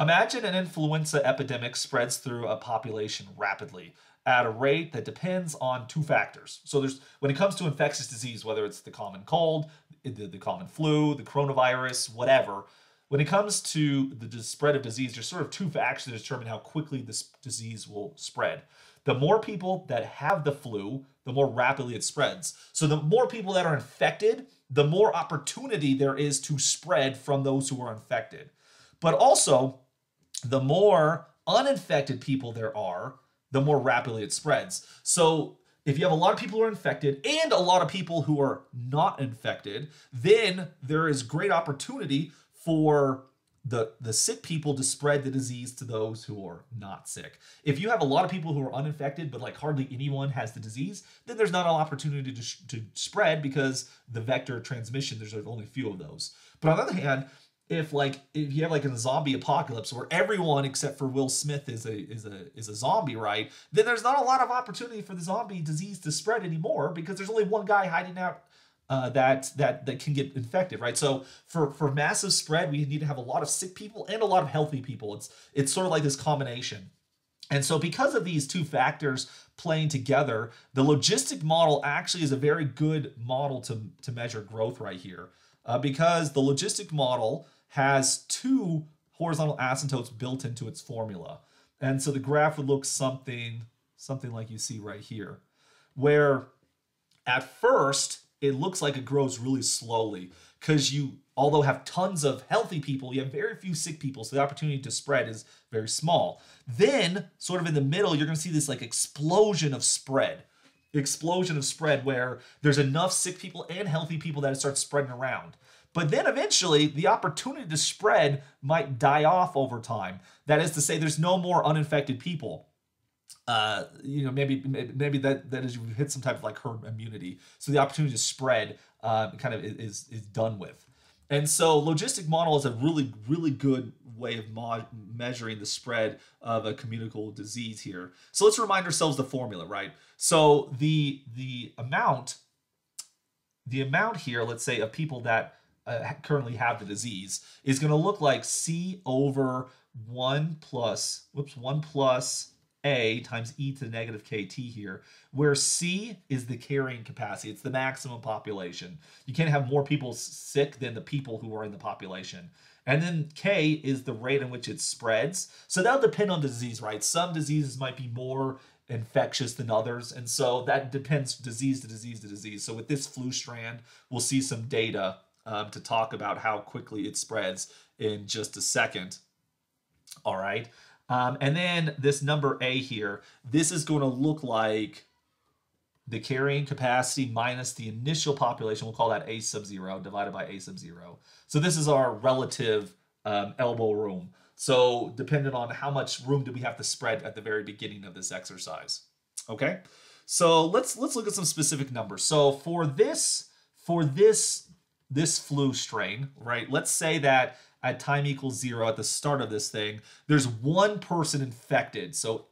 Imagine an influenza epidemic spreads through a population rapidly at a rate that depends on two factors. So there's when it comes to infectious disease, whether it's the common cold, the, the common flu, the coronavirus, whatever, when it comes to the spread of disease, there's sort of two factors that determine how quickly this disease will spread. The more people that have the flu, the more rapidly it spreads. So the more people that are infected, the more opportunity there is to spread from those who are infected. But also, the more uninfected people there are, the more rapidly it spreads. So if you have a lot of people who are infected and a lot of people who are not infected, then there is great opportunity for the the sick people to spread the disease to those who are not sick. If you have a lot of people who are uninfected but like hardly anyone has the disease, then there's not an opportunity to, to spread because the vector transmission there's only a few of those. But on the other hand, if like if you have like a zombie apocalypse where everyone except for Will Smith is a is a is a zombie, right? Then there's not a lot of opportunity for the zombie disease to spread anymore because there's only one guy hiding out uh, that that that can get infected, right? So for for massive spread, we need to have a lot of sick people and a lot of healthy people. It's it's sort of like this combination. And so because of these two factors playing together, the logistic model actually is a very good model to, to measure growth right here. Uh, because the logistic model has two horizontal asymptotes built into its formula. And so the graph would look something, something like you see right here, where at first it looks like it grows really slowly because you, although have tons of healthy people, you have very few sick people. So the opportunity to spread is very small. Then, sort of in the middle, you're going to see this like explosion of spread. Explosion of spread where there's enough sick people and healthy people that it starts spreading around. But then eventually, the opportunity to spread might die off over time. That is to say, there's no more uninfected people. Uh, you know, maybe maybe that that is you hit some type of like herd immunity, so the opportunity to spread uh, kind of is is done with. And so, logistic model is a really really good way of measuring the spread of a communicable disease here. So let's remind ourselves the formula, right? So the the amount the amount here, let's say, of people that uh, currently have the disease is going to look like C over 1 plus, whoops, 1 plus A times e to the negative kt here, where C is the carrying capacity. It's the maximum population. You can't have more people sick than the people who are in the population. And then K is the rate in which it spreads. So that'll depend on the disease, right? Some diseases might be more infectious than others. And so that depends disease to disease to disease. So with this flu strand, we'll see some data um, to talk about how quickly it spreads in just a second. All right. Um, and then this number A here, this is going to look like the carrying capacity minus the initial population. We'll call that A sub zero divided by A sub zero. So this is our relative um, elbow room. So depending on how much room do we have to spread at the very beginning of this exercise. Okay. So let's let's look at some specific numbers. So for this for this this flu strain, right? Let's say that at time equals zero at the start of this thing, there's one person infected. So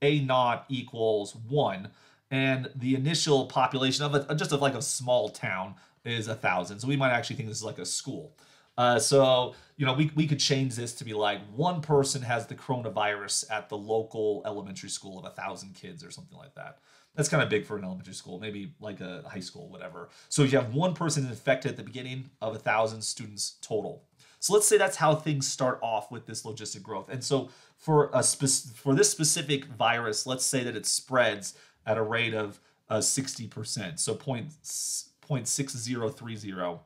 A naught equals one. And the initial population of a, just of like a small town is a thousand. So we might actually think this is like a school. Uh, so, you know, we, we could change this to be like one person has the coronavirus at the local elementary school of a thousand kids or something like that. That's kind of big for an elementary school, maybe like a high school, whatever. So you have one person infected at the beginning of a thousand students total. So let's say that's how things start off with this logistic growth. And so for a spe- for this specific virus, let's say that it spreads at a rate of uh, 60%, so point, 0.6030.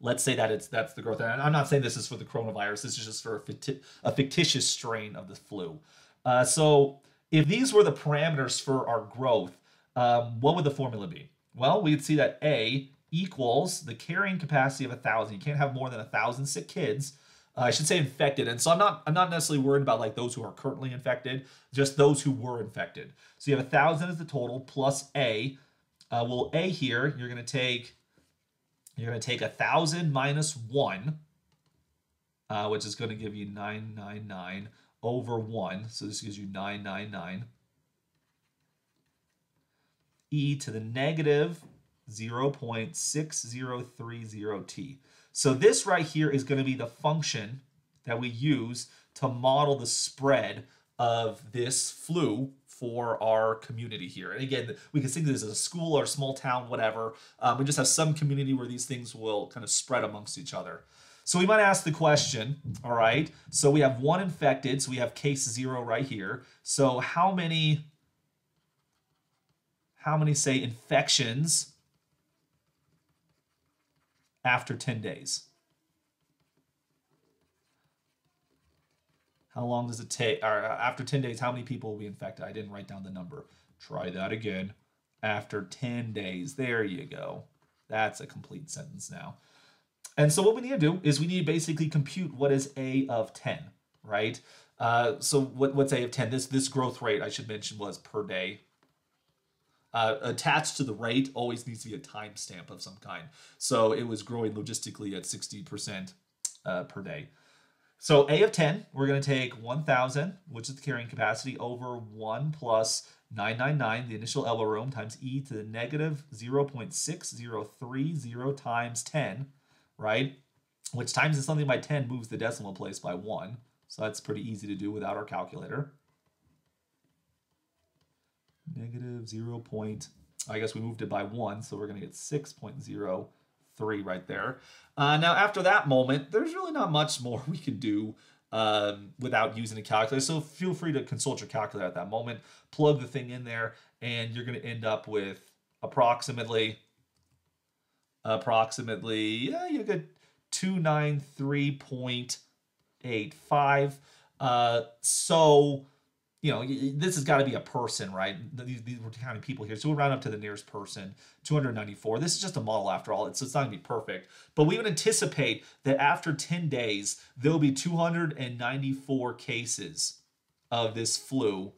Let's say that it's that's the growth. And I'm not saying this is for the coronavirus. This is just for a, ficti- a fictitious strain of the flu. Uh, so if these were the parameters for our growth, um, what would the formula be? Well, we'd see that A equals the carrying capacity of a thousand. You can't have more than a thousand sick kids. Uh, I should say infected. And so I'm not I'm not necessarily worried about like those who are currently infected, just those who were infected. So you have a thousand as the total plus A. Uh, well, A here, you're gonna take you're gonna take a thousand minus one, uh, which is gonna give you 999 over 1. So this gives you 999. e to the negative 0.6030t. So this right here is going to be the function that we use to model the spread of this flu for our community here. And again, we can think of this as a school or a small town, whatever. Um, we just have some community where these things will kind of spread amongst each other. So we might ask the question, all right, so we have one infected, so we have case zero right here. So how many, how many say infections after 10 days? How long does it take? Or uh, after 10 days, how many people will be infected? I didn't write down the number. Try that again. After 10 days. There you go. That's a complete sentence now. And so what we need to do is we need to basically compute what is A of 10, right? Uh, so what, what's A of 10? This, this growth rate, I should mention, was per day. Uh, attached to the rate always needs to be a timestamp of some kind. So it was growing logistically at 60% uh, per day. So A of 10, we're going to take 1,000, which is the carrying capacity, over 1 plus 999, the initial elbow room, times e to the negative 0.6030 times 10 right? Which times something by 10 moves the decimal place by 1. So that's pretty easy to do without our calculator. Negative 0. Point, I guess we moved it by 1, so we're going to get 6.03 right there. Uh, now, after that moment, there's really not much more we can do um, without using a calculator. So feel free to consult your calculator at that moment, plug the thing in there, and you're going to end up with approximately approximately, yeah, you get 293.85. Uh, so, you know, this has got to be a person, right? These, these we're counting people here. So we'll round up to the nearest person, 294. This is just a model after all. It's, it's not going to be perfect. But we would anticipate that after 10 days, there'll be 294 cases of this flu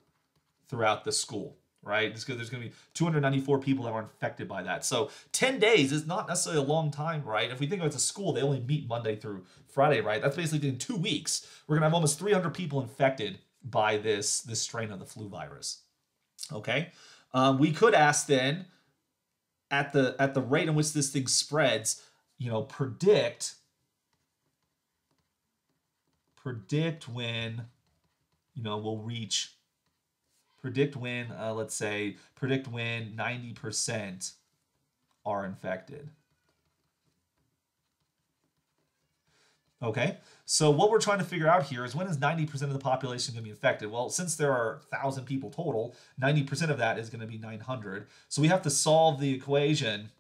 throughout the school right? Because there's going to be 294 people that are infected by that. So 10 days is not necessarily a long time, right? If we think about a school, they only meet Monday through Friday, right? That's basically in two weeks. We're going to have almost 300 people infected by this, this strain of the flu virus. Okay. Um, we could ask then, at the at the rate in which this thing spreads, you know, predict predict when you know we'll reach predict when, uh, let's say, predict when 90% are infected. Okay, so what we're trying to figure out here is when is 90% of the population going to be infected? Well, since there are 1,000 people total, 90% of that is going to be 900. So we have to solve the equation.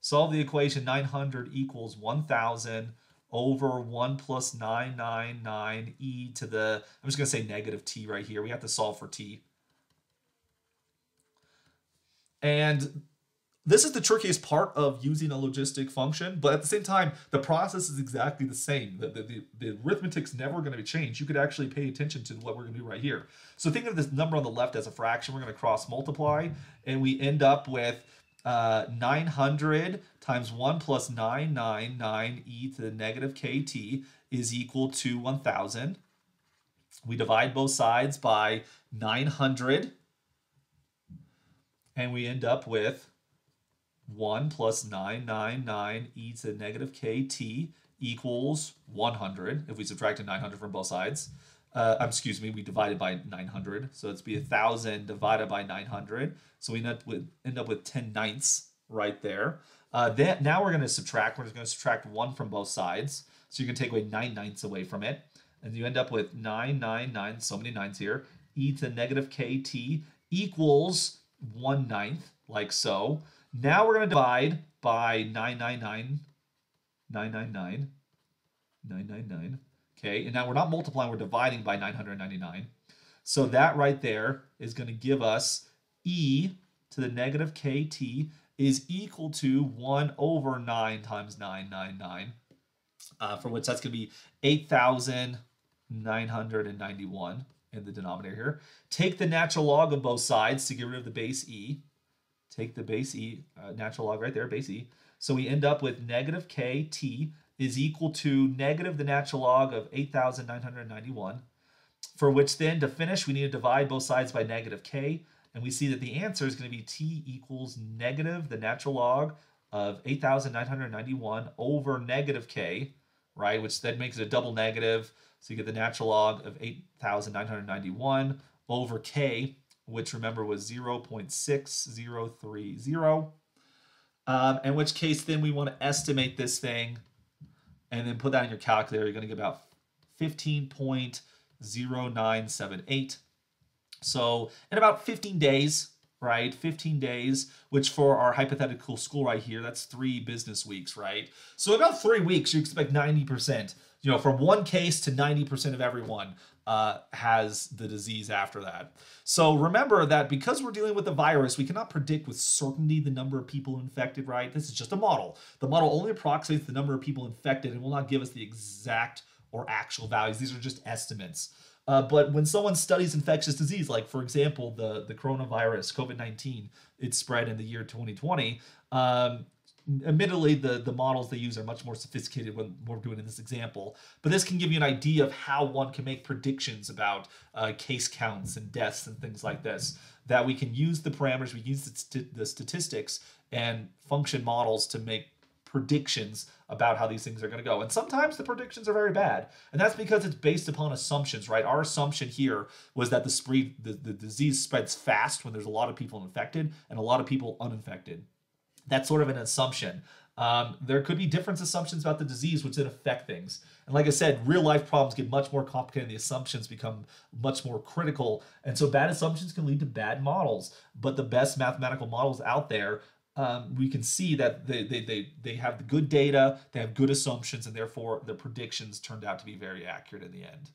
Solve the equation 900 equals 1,000 over 1 plus 999 e to the, I'm just going to say negative t right here. We have to solve for t. And this is the trickiest part of using a logistic function, but at the same time, the process is exactly the same. The, the, the, the arithmetic's never going to be changed. You could actually pay attention to what we're going to do right here. So think of this number on the left as a fraction. We're going to cross multiply, and we end up with uh, 900 times 1 plus 999 e to the negative kt is equal to 1,000. We divide both sides by 900 and we end up with 1 plus 999 e to the negative kt equals 100 if we subtracted 900 from both sides. Uh, um, excuse me, we divided by 900. So it's be 1,000 divided by 900. So we end up with, end up with 10 ninths right there. Uh, then, now we're going to subtract. We're just going to subtract 1 from both sides. So you can take away 9 ninths away from it. And you end up with 999, so many nines here, e to the negative kt equals 1 ninth, like so. Now we're going to divide by 999, 999, 999. Okay, and now we're not multiplying, we're dividing by 999. So that right there is going to give us e to the negative kt is equal to 1 over 9 times 999, uh, for which that's going to be 8,991 in the denominator here. Take the natural log of both sides to get rid of the base e. Take the base e, uh, natural log right there, base e. So we end up with negative kt is equal to negative the natural log of 8,991, for which then to finish we need to divide both sides by negative k, and we see that the answer is going to be t equals negative the natural log of 8,991 over negative k, right, which then makes it a double negative, So you get the natural log of 8,991 over k, which remember was 0.6030. Um, in which case, then we want to estimate this thing and then put that in your calculator. You're going to get about 15.0978. So in about 15 days, right? 15 days, which for our hypothetical school right here, that's three business weeks, right? So about three weeks, you expect 90%, you know, from one case to 90% of everyone uh, has the disease after that. So remember that because we're dealing with a virus, we cannot predict with certainty the number of people infected, right? This is just a model. The model only approximates the number of people infected and will not give us the exact or actual values. These are just estimates. Uh, but when someone studies infectious disease, like for example, the, the coronavirus, COVID 19, it spread in the year 2020. Um, admittedly, the, the models they use are much more sophisticated when we're doing in this example, but this can give you an idea of how one can make predictions about uh, case counts and deaths and things like this. That we can use the parameters, we use the, st- the statistics and function models to make predictions about how these things are going to go. And sometimes the predictions are very bad. And that's because it's based upon assumptions, right? Our assumption here was that the, spread, the, the disease spreads fast when there's a lot of people infected and a lot of people uninfected. That's sort of an assumption. Um, there could be different assumptions about the disease which then affect things. And like I said, real life problems get much more complicated. The assumptions become much more critical. And so bad assumptions can lead to bad models. But the best mathematical models out there um, we can see that they, they, they, they have good data, they have good assumptions, and therefore their predictions turned out to be very accurate in the end.